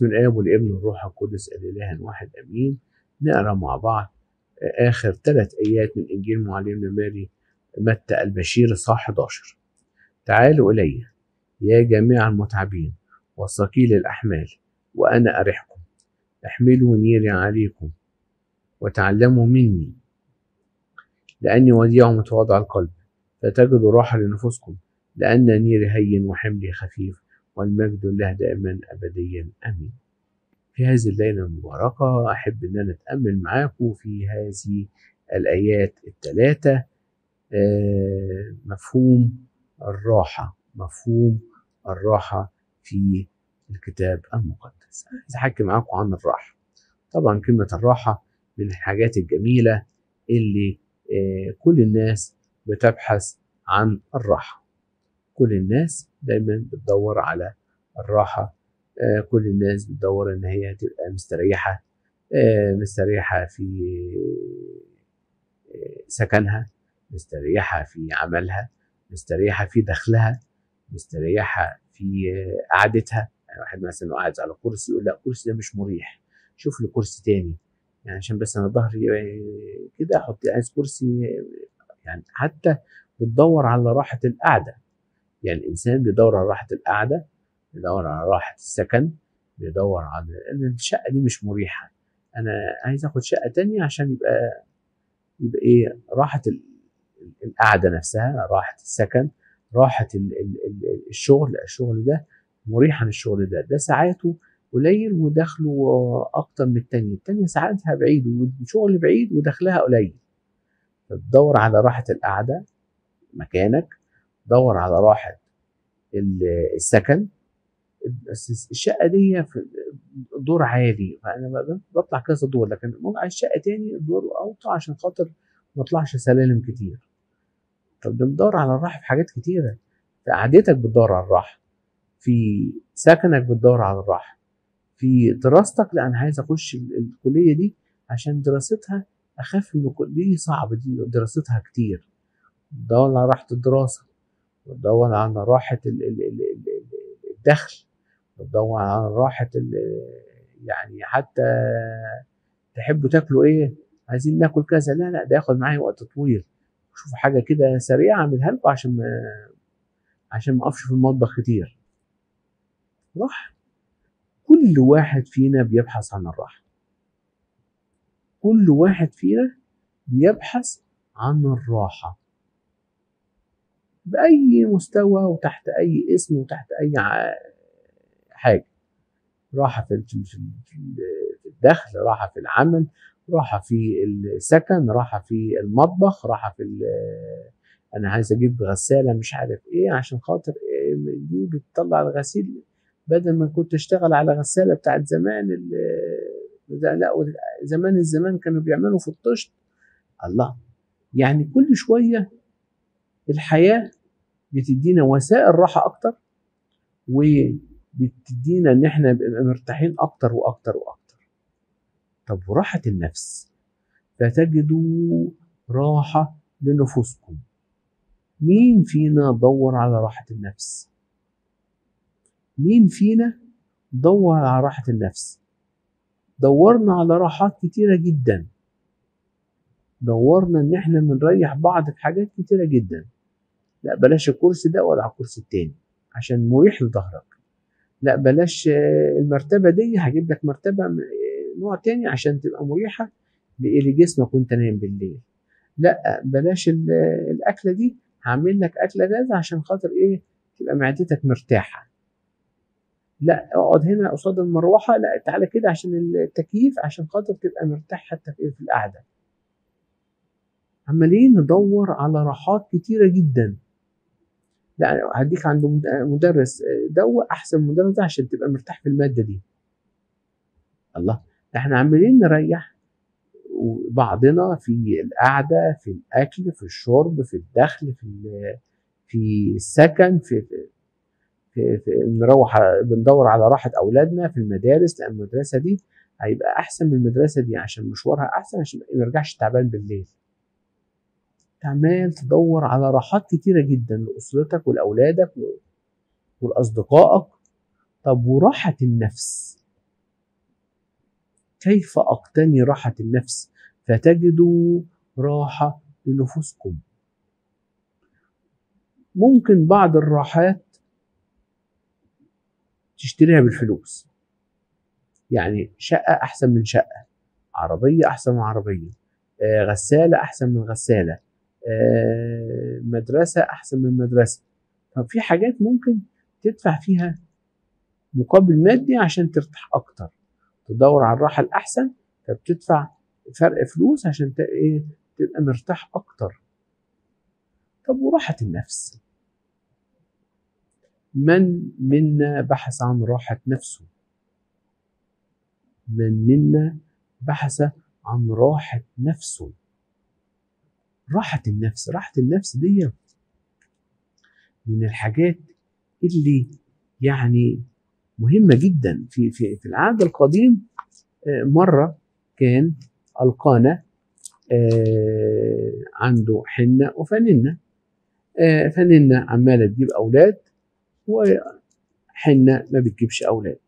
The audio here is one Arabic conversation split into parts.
بسم الآب والابن والروح القدس الإله واحد أمين. نقرأ مع بعض آخر ثلاث آيات من إنجيل معلمنا ماري متى البشير صح 11 تعالوا إلي يا جميع المتعبين وثقيل الأحمال وأنا أرحكم. أحملوا نيري عليكم وتعلموا مني. لأني وديع متواضع القلب فتجدوا راحة لنفوسكم لأن نيري هين وحملي خفيف. والمجد لله دائما أبديا. أمين. في هذه الليلة المباركة أحب أن أنا أتأمل معاكم في هذه الآيات الثلاثة مفهوم الراحة مفهوم الراحة في الكتاب المقدس. عايز أحكي معاكم عن الراحة. طبعا كلمة الراحة من الحاجات الجميلة اللي كل الناس بتبحث عن الراحة. كل الناس دايما بتدور على الراحة. كل الناس بتدور إن هي تبقى مستريحة. مستريحة في سكنها مستريحة في عملها مستريحة في دخلها مستريحة في قعدتها. يعني واحد مثلا قاعد على كرسي يقول لا الكرسي ده مش مريح. شوف لي كرسي تاني. يعني عشان بس أنا ظهري كده أحط عايز كرسي يعني حتى بتدور على راحة القعدة. يعني الإنسان بيدور على راحة القعدة بيدور على راحة السكن بيدور على إن الشقة دي مش مريحة. أنا عايز آخد شقة تانية عشان يبقى يبقى إيه راحة القعدة نفسها راحة السكن راحة الشغل الشغل ده مريح عن الشغل ده. ده ساعاته قليل ودخله أكتر من التانية. التانية ساعاتها بعيد وشغل بعيد ودخلها قليل. فتدور على راحة القعدة مكانك دور على راحة السكن. بس الشقة دي في دور عالي فأنا بطلع كذا دور لكن عايز شقة تاني دور أوطى عشان خاطر ما أطلعش سلالم كتير. طب بندور على الراحة في حاجات كتيرة. في قعدتك بتدور على الراحة. في سكنك بتدور على الراحة. في دراستك لا أنا عايز أخش الكلية دي عشان دراستها أخاف إن الكلية صعبة دي دراستها كتير. بتدور على راحة الدراسة. بتدور على راحة الدخل بتدور على راحة يعني حتى تحبوا تاكلوا إيه؟ عايزين ناكل كذا. لا لا ده ياخد معايا وقت طويل. شوفوا حاجة كده سريعة اعملها لكم عشان ما عشان ما أقفش في المطبخ كتير. راحة كل واحد فينا بيبحث عن الراحة. كل واحد فينا بيبحث عن الراحة. بأي مستوى وتحت أي اسم وتحت أي حاجة. راحة في الدخل راحة في العمل راحة في السكن راحة في المطبخ راحة في أنا عايز أجيب غسالة مش عارف إيه عشان خاطر دي بتطلع الغسيل. بدل ما كنت أشتغل على غسالة بتاعت زمان لا زمان الزمان كانوا بيعملوا في الطشت. الله! يعني كل شوية الحياة بتدينا وسائل راحة أكتر وبتدينا إن إحنا نبقى مرتاحين أكتر وأكتر وأكتر. طب وراحة النفس؟ فتجدوا راحة لنفوسكم. مين فينا دور على راحة النفس؟ مين فينا دور على راحة النفس؟ دورنا على راحات كتيرة جدا. دورنا إن إحنا بنريح بعض في حاجات كتيرة جدا. لا بلاش الكرسي ده ولا على الكرسي التاني عشان مريح لظهرك. لا بلاش المرتبة دي هجيب لك مرتبة نوع تاني عشان تبقى مريحة لجسمك وأنت نايم بالليل. لا بلاش الأكلة دي هعمل لك أكلة جاهزة عشان خاطر إيه؟ تبقى معدتك مرتاحة. لا اقعد هنا قصاد المروحة لا تعالى كده عشان التكييف عشان خاطر تبقى مرتاح حتى في القعدة. عمالين ندور على راحات كتيرة جدا. لا هديك عند مدرس دوا أحسن مدرس ده عشان تبقى مرتاح في المادة دي. الله. إحنا عمالين نريح بعضنا في القعدة في الأكل في الشرب في الدخل في في السكن في في, في نروح بندور على راحة أولادنا في المدارس لأن المدرسة دي هيبقى أحسن من المدرسة دي عشان مشوارها أحسن عشان ما نرجعش تعبان بالليل. عمال تدور على راحات كتيرة جدا لأسرتك ولأولادك ولأصدقائك. طب وراحة النفس؟ كيف أقتني راحة النفس؟ فتجدوا راحة لنفوسكم. ممكن بعض الراحات تشتريها بالفلوس. يعني شقة أحسن من شقة عربية أحسن من عربية آه، غسالة أحسن من غسالة. آه، مدرسة أحسن من مدرسة. طب في حاجات ممكن تدفع فيها مقابل مادي عشان ترتاح أكتر تدور على الراحة الأحسن فبتدفع فرق فلوس عشان إيه تبقى مرتاح أكتر. طب وراحة النفس؟ من منا بحث عن راحة نفسه؟ من منا بحث عن راحة نفسه؟ راحة النفس راحة النفس دي من الحاجات اللي يعني مهمة جدا. في في في العهد القديم مرة كان القانا عنده حنة وفننة فننة عمالة تجيب أولاد وحنة ما بتجيبش أولاد.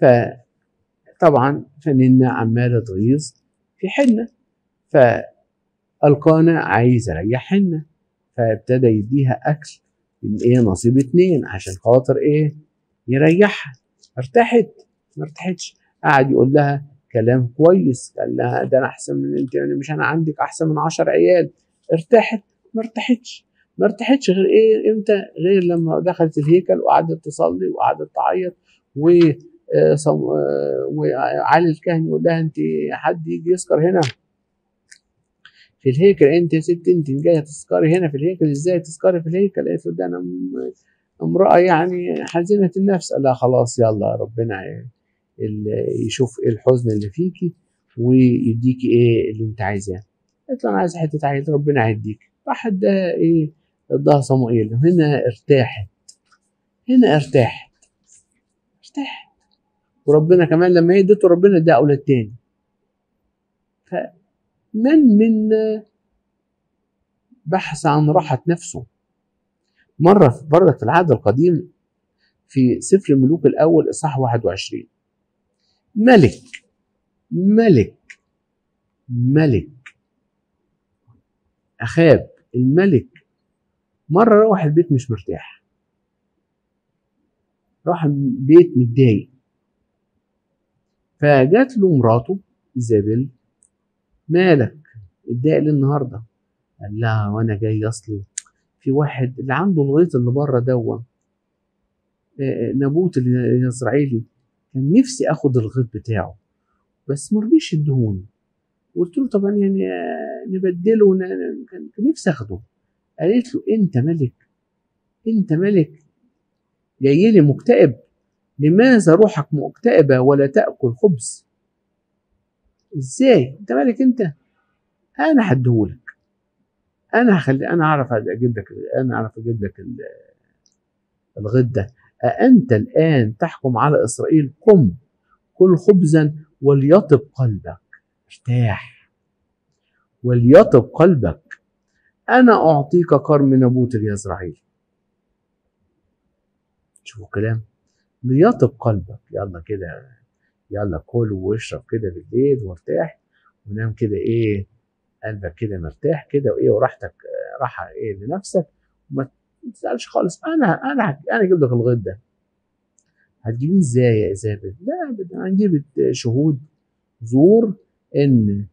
فطبعا فننة عمالة تغيظ في حنة. فالقانا عايز يريح حنة فابتدى يديها أكل من إيه؟ نصيب اتنين عشان خاطر إيه؟ يريحها. ارتاحت ما ارتاحتش قعد يقول لها كلام كويس. قال لها ده أنا أحسن من أنت يعني مش أنا عندك أحسن من عشر عيال. ارتاحت ما ارتاحتش ما ارتاحتش غير إيه؟ إمتى؟ غير لما دخلت الهيكل وقعدت تصلي وقعدت تعيط و وعلي الكاهن يقول لها أنت حد يجي يسكر هنا؟ في الهيكل انت يا ست انت جاية تسكري هنا في الهيكل إزاي تسكري في الهيكل؟ قالت له ده أنا امرأة يعني حزينة النفس. قال لها خلاص يلا ربنا يشوف إيه الحزن اللي فيكي ويديكي إيه اللي انت عايزاه. قالت له أنا عايز حتة عيل ربنا هيديك. راح اداها إيه؟ اداها صموئيل. هنا ارتاحت. هنا ارتاحت. ارتاحت. وربنا كمان لما هي ربنا اداها أولاد تاني. فمن منا بحث عن راحة نفسه. مرة برضه في العهد القديم في سفر الملوك الأول إصحاح 21 ملك ملك ملك. أخاب الملك. مرة روح البيت مش مرتاح. راح البيت متضايق. فجات له مراته إيزابيل مالك؟ اتضايق ليه النهارده؟ قال لها وأنا جاي اصلي. في واحد اللي عنده الغيط اللي بره دوا نابوت الاسرائيلي كان نفسي اخد الغيط بتاعه بس مرضيش يدهوني. قلت له طبعا يعني نبدله كان نفسي اخده. قالت له انت ملك انت ملك جاي لي مكتئب. لماذا روحك مكتئبة ولا تأكل خبز؟ إزاي؟ أنت مالك أنت؟ أنا هديهولك. أنا هخلي أنا اعرف أجيب لك أنا اعرف أجيب لك الغد ده أأنت الآن تحكم على إسرائيل؟ قم. كل خبزا وليطب قلبك. ارتاح. وليطب قلبك. أنا أعطيك كرم نبوت اليزرعيل شوفوا كلام ليطب قلبك. يلا كده. يلا كل واشرب كده بالليل وارتاح ونام كده إيه قلبك كده مرتاح كده وإيه وراحتك راحة إيه لنفسك. وما تسالش خالص. أنا أنا أنا أجيب لك الغيط ده هتجيبيه إزاي يا ايزابل؟ لا هنجيب شهود زور إن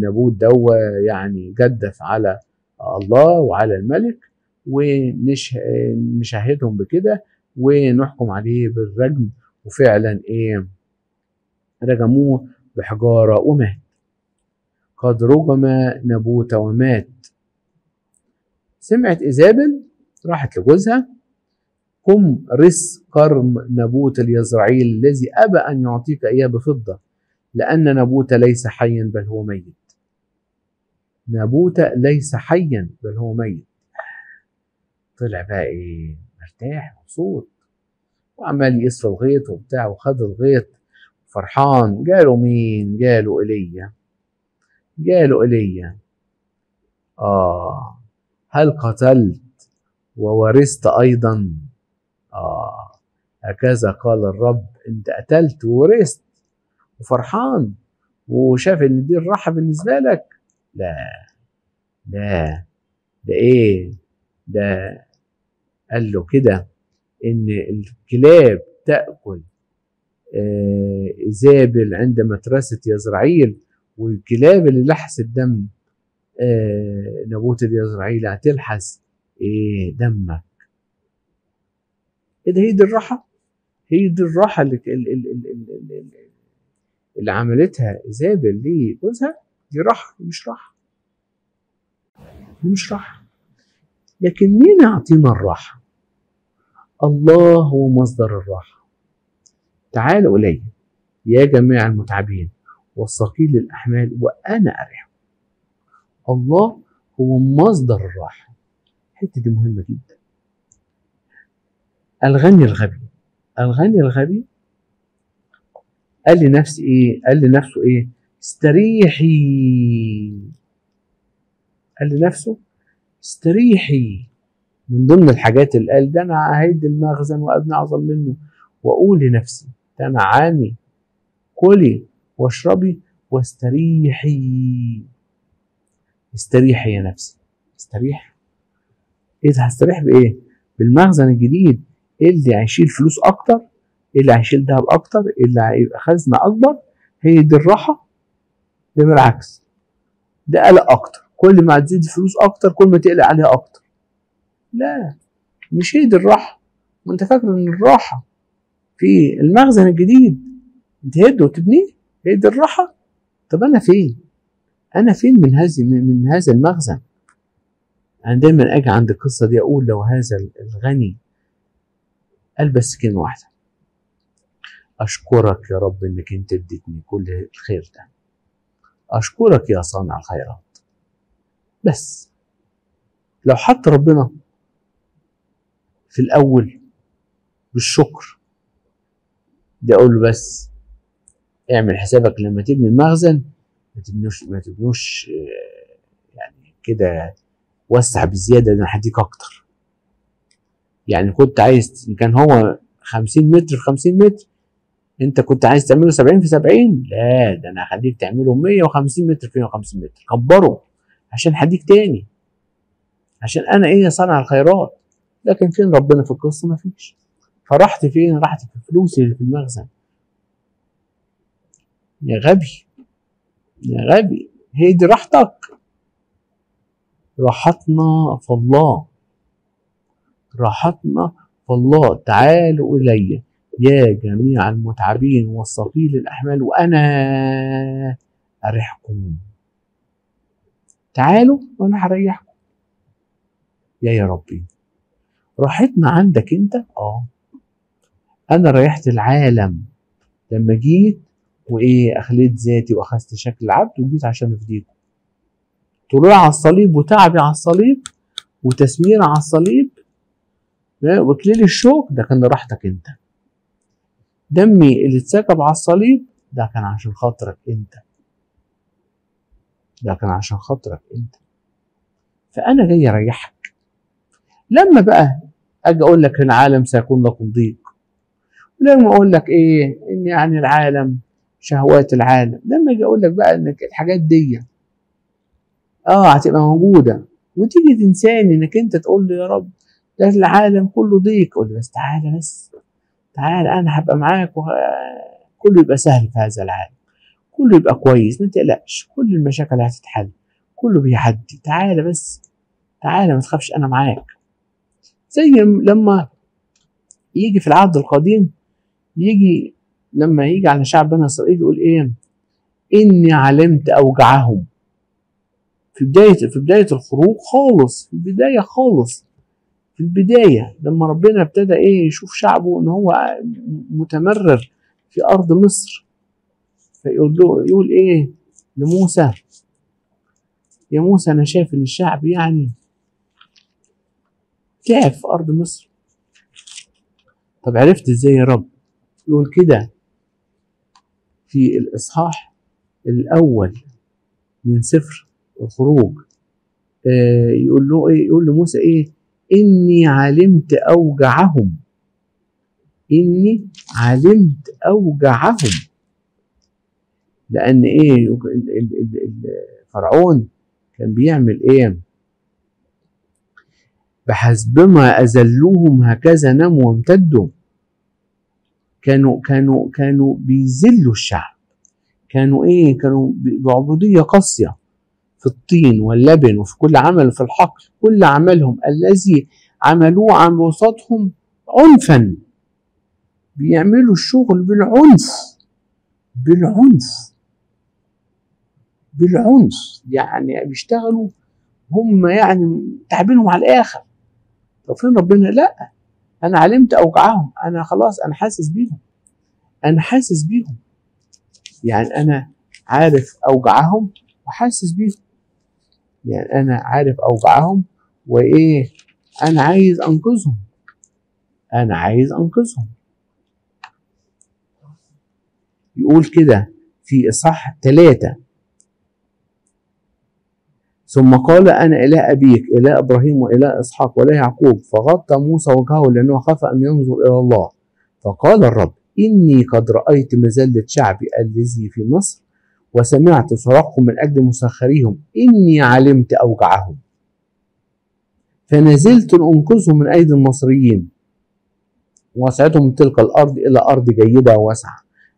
نابوت دوا يعني جدف على الله وعلى الملك ونشهدهم بكده ونحكم عليه بالرجم. وفعلا إيه رجموه بحجارة ومات. قد رجم نبوت ومات. سمعت إيزابل راحت لجوزها. قم رث كرم نبوت اليزرعيل الذي أبى أن يعطيك إياه بفضة لأن نبوت ليس حيا بل هو ميت. نبوت ليس حيا بل هو ميت. طلع بقى إيه؟ مرتاح مبسوط وعمال يسرى الغيط وبتاع وخد الغيط. فرحان جاله مين؟ جاله ايليا جاله ايليا آه. هل قتلت؟ وورثت أيضا. آه. هكذا قال الرب انت قتلت وورثت وفرحان. وشاف إن دي الراحة بالنسبة لك. لا. لا. ده إيه؟ ده قال له كده إن الكلاب تأكل آه، ايزابل عند مدرسه يزرعيل والكلاب اللي لحست دم آه، نابوت اليزرعيل هتلحس إيه دمك؟ إيه ده هي دي الراحة هي دي الراحة اللي عملتها ايزابل لجوزها دي راحة مش راحة. دي مش راحة. لكن مين يعطينا الراحة؟ الله هو مصدر الراحة. تعالوا إلي. يا جميع المتعبين والثقيل الاحمال وأنا أريحكم. الله هو مصدر الراحة. الحته دي مهمة جدا. الغني الغبي. الغني الغبي قال لنفسه إيه؟ قال لنفسه إيه؟ استريحي. قال لنفسه استريحي. من ضمن الحاجات اللي قال ده أنا ههد المخزن وأبني أعظم منه. وأقول لنفسي تنعمي كلي واشربي واستريحي. استريحي يا نفسي. استريح. اذا هستريح بإيه؟ بالمخزن الجديد. اللي هيشيل فلوس أكتر؟ اللي هيشيل دهب أكتر؟ اللي هيبقى خزنة أكبر؟ هي دي الراحة؟ ده بالعكس. ده قلق أكتر. كل ما هتزيد فلوس أكتر كل ما تقلق عليها أكتر. لا مش هي دي الراحة. ما أنت فاكر إن الراحة في المخزن الجديد. تهده وتبنيه هي دي الراحة. طب أنا فين؟ أنا فين من هذه من هذا المخزن؟ أنا دايما أجي عند القصة دي أقول لو هذا الغني قال بس كلمه واحدة. أشكرك يا رب إنك أنت اديتني كل الخير ده. أشكرك يا صانع الخيرات. بس لو حط ربنا في الأول بالشكر ده أقول له بس اعمل حسابك لما تبني المخزن ما تبنوش ما تبنوش يعني كده وسع بزيادة أنا هديك أكتر. يعني كنت عايز إن كان هو 50 متر في 50 متر أنت كنت عايز تعمله 70 في 70 لا ده أنا هخليك تعمله 150 متر في 150 متر. كبره عشان هديك تاني. عشان أنا إيه صانع الخيرات. لكن فين ربنا في القصة؟ ما فيش. فرحت فين؟ رحت في فلوسي اللي في المخزن. يا غبي يا غبي هي دي راحتك. راحتنا في الله. راحتنا في الله. تعالوا إلي يا جميع المتعبين والثقيل الأحمال وأنا أريحكم. تعالوا وأنا هريحكم. يا يا ربي. راحتنا عندك أنت؟ آه. أنا ريحت العالم لما جيت وإيه أخليت ذاتي وأخذت شكل العبد وجيت عشان أفديكم. طلوع على الصليب وتعبي على الصليب وتسمير على الصليب وكليل الشوك ده كان لراحتك أنت. دمي اللي اتسكب على الصليب ده كان عشان خاطرك أنت. ده كان عشان خاطرك أنت. فأنا جاي أريحك. لما بقى أجي أقول لك العالم سيكون لكم ضيق ولما أقول لك إيه إن يعني العالم شهوات العالم. لما أجي أقول لك بقى إنك الحاجات دي. آه هتبقى موجودة. وتيجي تنساني إنك أنت تقول لي يا رب ده العالم كله ضيق. قول بس تعالى بس. تعالى أنا هبقى معاك وكله يبقى سهل في هذا العالم. كله يبقى كويس ما تقلقش. كل المشاكل هتتحل. كله بيعدي. تعالى بس. تعالى ما تخافش أنا معاك. زي لما يجي في العهد القديم يجي لما يجي على شعب بني إسرائيل يقول إيه؟ إني علمت أوجعهم. في بدايه في بداية الخروج خالص في البداية خالص. في البداية لما ربنا ابتدى إيه؟ يشوف شعبه إن هو متمرر في أرض مصر. فيقول له يقول إيه؟ لموسى. يا موسى أنا شايف إن الشعب يعني تعب في أرض مصر. طب عرفت إزاي يا رب؟ يقول كده في الإصحاح الأول من سفر الخروج آه يقول له إيه؟ يقول لموسى إيه؟ إني علمت أوجعهم. إني علمت ال- ال- ال- فرعون كان بيعمل إيه؟ بحسبما أذلوهم هكذا نموا وامتدوا. كانوا كانوا كانوا بيذلوا الشعب. كانوا إيه؟ كانوا بعبودية قاسية في الطين واللبن وفي كل عمل في الحقل. كل عملهم الذي عملوه عن وسطهم عنفا. بيعملوا الشغل بالعنف بالعنف بالعنف. يعني بيشتغلوا هم يعني تعبينهم على الآخر. طب فين ربنا؟ لا. أنا علمت اوجاعهم أنا خلاص أنا حاسس بيهم. أنا حاسس بيهم. يعني أنا عارف اوجاعهم وحاسس بيهم. يعني أنا عارف اوجاعهم وإيه أنا عايز أنقذهم. أنا عايز أنقذهم. يقول كده في إصحاح ثلاثة ثم قال أنا اله أبيك اله إبراهيم واله إسحاق واله يعقوب فغطى موسى وجهه لأنه خاف أن ينظر إلى الله. فقال الرب إني قد رأيت مذله شعبي الذي في مصر وسمعت صراخهم من أجل مسخريهم إني علمت أوجعهم. فنزلت لانقذهم من أيدي المصريين واسعتهم من تلك الأرض إلى أرض جيدة وواسعة.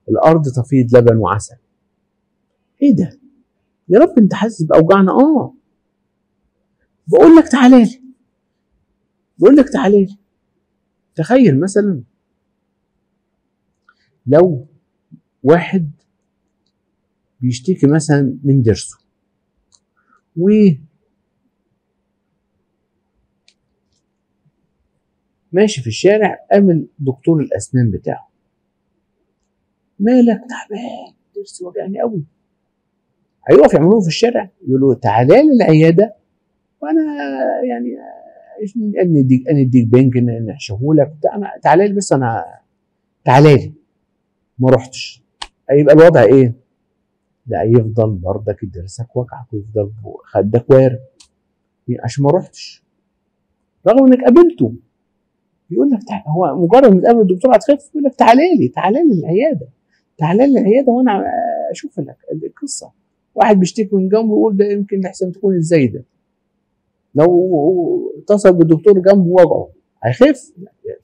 الأرض تفيض لبن وعسل. إيه ده؟ يا رب أنت حاسس باوجعنا آه. بقول لك تعالى لي. بقول لك تعالى لي. تخيل مثلا لو واحد بيشتكي مثلا من ضرسه و ماشي في الشارع قابل دكتور الأسنان بتاعه. مالك تعبان ضرسي وجعني قوي هيقف يعملوه في الشارع؟ يقولوا تعالى لي العيادة. وأنا يعني أنا اديك أنا اديك بنج بتاع أنا تعالى لي بس أنا تعالى لي. ما رحتش. هيبقى الوضع إيه؟ لا يفضل برضك ضرسك وجعك ويفضل خدك وارم عشان ما رحتش. رغم إنك قابلته. يقول لك هو مجرد ما تقابل الدكتور هتخف يقول لك تعالى لي تعالى لي العياده تعالى لي العياده وأنا أشوف لك القصة. واحد بيشتكي من جنبه يقول ده يمكن لحسن تكون إزاي ده لو اتصل بالدكتور جنبه وجعه. هيخف.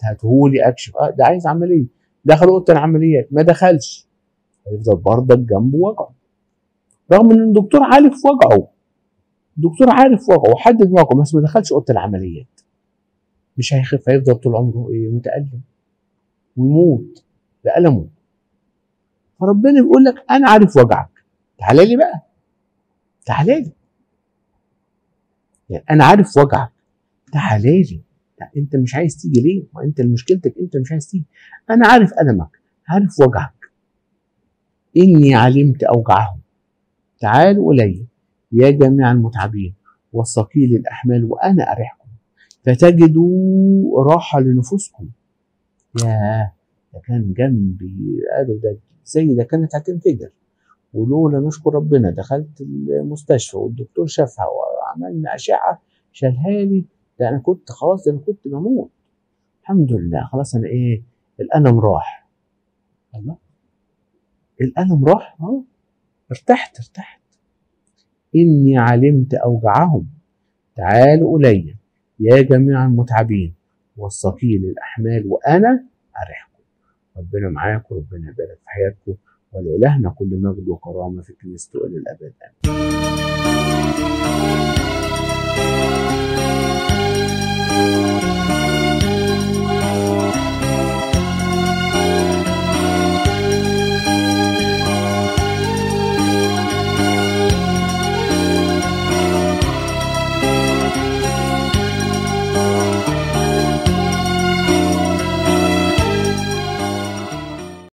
هاتهولي اكشف آه ده عايز عملية. دخل أوضة العمليات. ما دخلش. هيفضل برضك جنبه وجعه. رغم إن الدكتور عارف وجعه. الدكتور عارف وجعه. وحدد وجعه بس ما دخلش أوضة العمليات. مش هيخف. هيفضل طول عمره إيه متألم. ويموت بألمه. فربنا بيقول لك أنا عارف وجعك. تعالى لي بقى. تعالى لي. يعني أنا عارف وجعك. تعالى لي أنت مش عايز تيجي ليه؟ ما أنت مشكلتك أنت مش عايز تيجي. أنا عارف ألمك. عارف وجعك. إني علمت أوجعهم. تعالوا إلي يا جميع المتعبين والثقيل الأحمال وأنا اريحكم فتجدوا راحة لنفوسكم. ياه ده كان جنبي. قالوا ده زي ده كانت هتنفجر. ولولا نشكر ربنا دخلت المستشفى والدكتور شافها وعملنا أشعة شالها لي ده أنا كنت خلاص ده أنا كنت بموت. الحمد لله خلاص أنا إيه الألم راح. الله. الألم راح؟ آه ارتحت ارتحت. إني علمت أوجعهم. تعالوا إلي يا جميع المتعبين والثقيل الأحمال وأنا اريحكم ربنا معاكم ربنا يبارك في حياتكم. ولإلهنا كل مجد وكرامة في كنيسته إلى الأبد. آمين.